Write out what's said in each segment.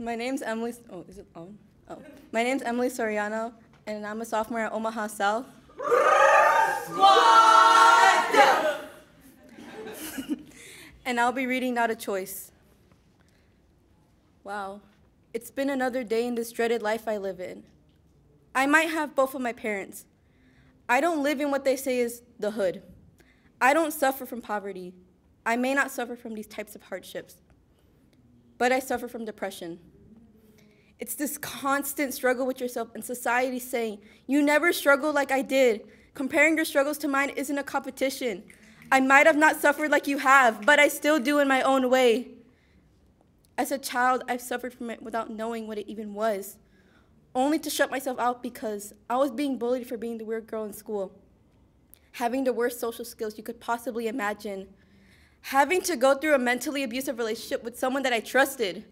My name's Emily. Oh, is it on? Oh, my name's Emily Soriano, and I'm a sophomore at Omaha South. and I'll be reading Not a Choice. Wow, it's been another day in this dreaded life I live in. I might have both of my parents. I don't live in what they say is the hood. I don't suffer from poverty. I may not suffer from these types of hardships, but I suffer from depression. It's this constant struggle with yourself and society saying, you never struggled like I did. Comparing your struggles to mine isn't a competition. I might have not suffered like you have, but I still do in my own way. As a child, I've suffered from it without knowing what it even was, only to shut myself out because I was being bullied for being the weird girl in school, having the worst social skills you could possibly imagine, having to go through a mentally abusive relationship with someone that I trusted.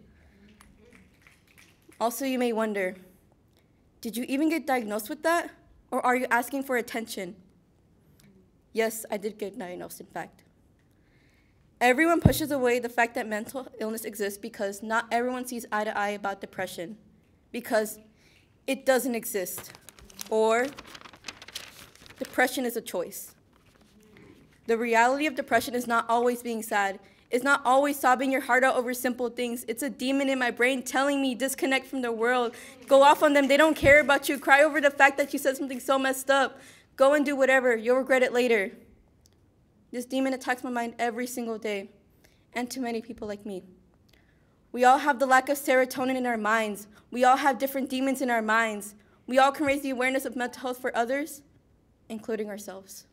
Also, you may wonder, did you even get diagnosed with that? Or are you asking for attention? Yes, I did get diagnosed, in fact. Everyone pushes away the fact that mental illness exists because not everyone sees eye to eye about depression, because it doesn't exist, or depression is a choice. The reality of depression is not always being sad. It's not always sobbing your heart out over simple things. It's a demon in my brain telling me disconnect from the world. Go off on them. They don't care about you. Cry over the fact that you said something so messed up. Go and do whatever. You'll regret it later. This demon attacks my mind every single day, and to many people like me. We all have the lack of serotonin in our minds. We all have different demons in our minds. We all can raise the awareness of mental health for others, including ourselves.